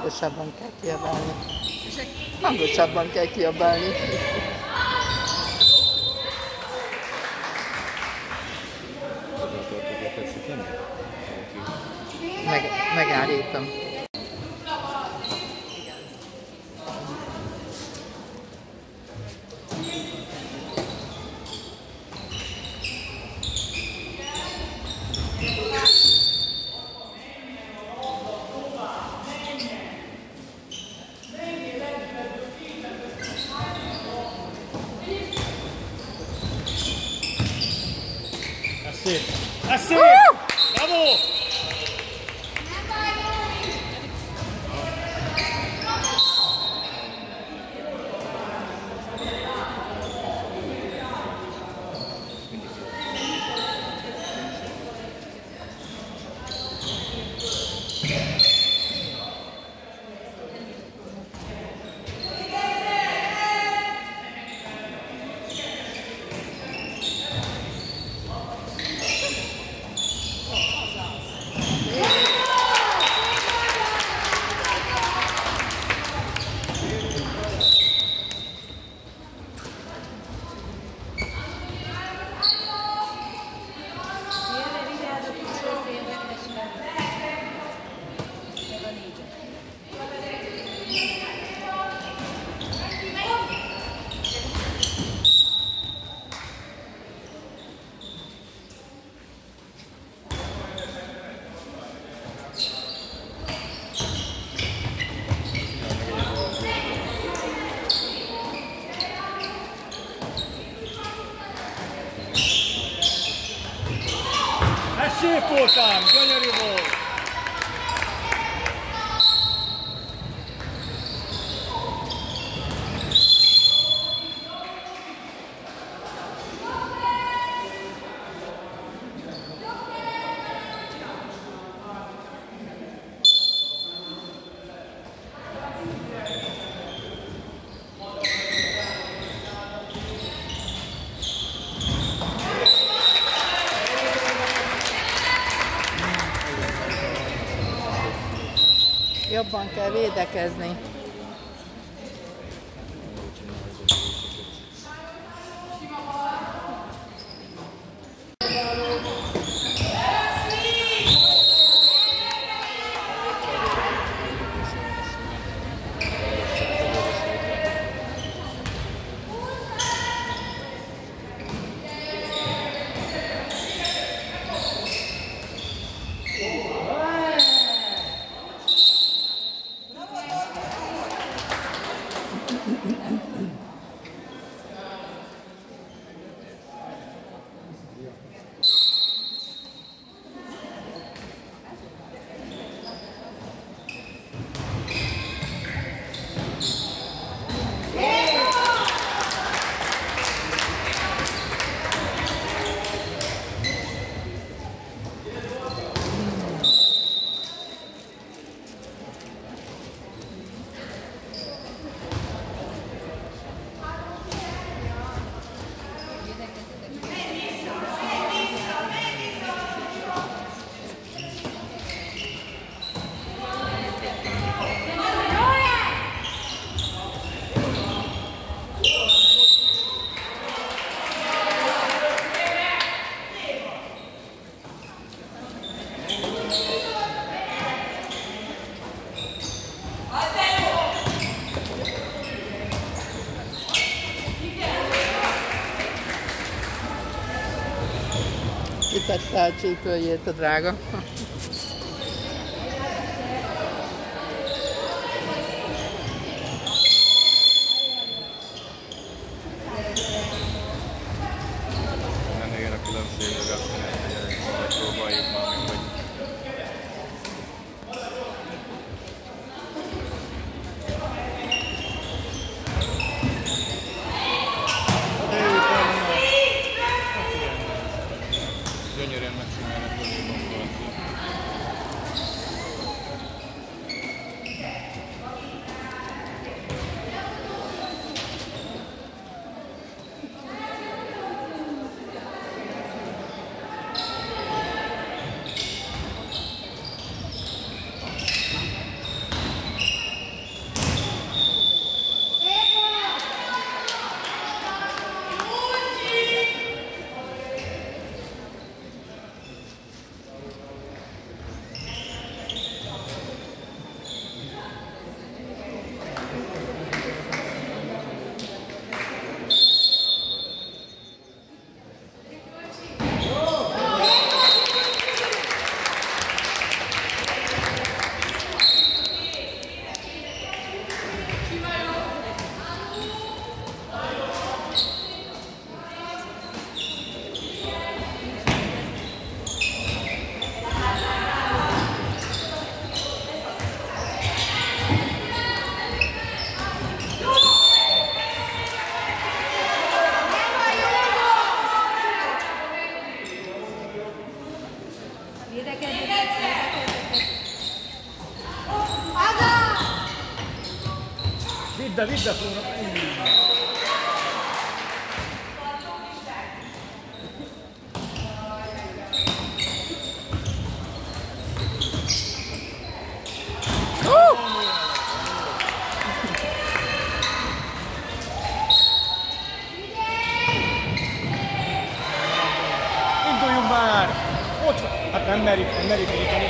Hangosabban kell kiabálni. Hangosabban kell kiabálni. Meg, megállítom. Overtime. védekezni. elcsípőjét a drága. Be, vidd be fóra. Induljunk már! Ott van! Hát nem merik, nem merik indítani, inkább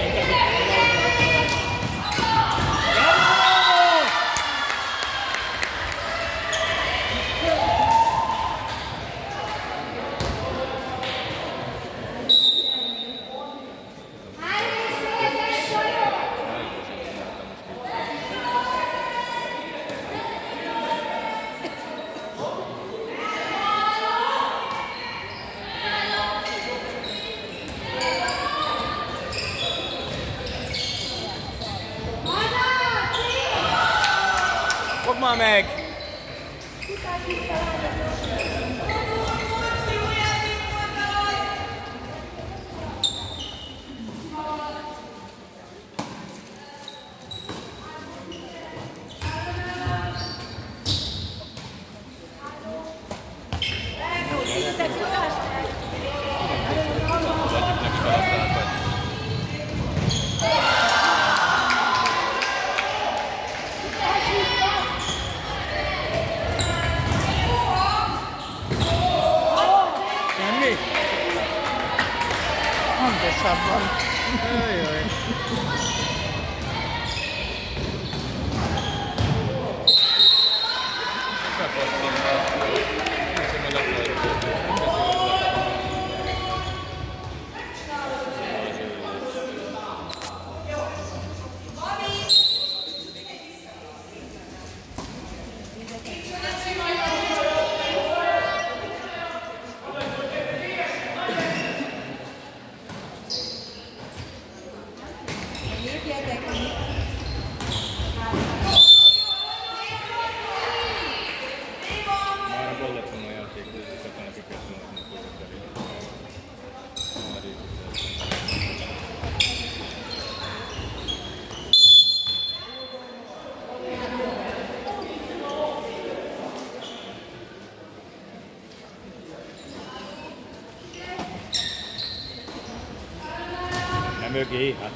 Nem mögé, hát.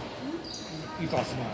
Igaz már.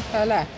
hala.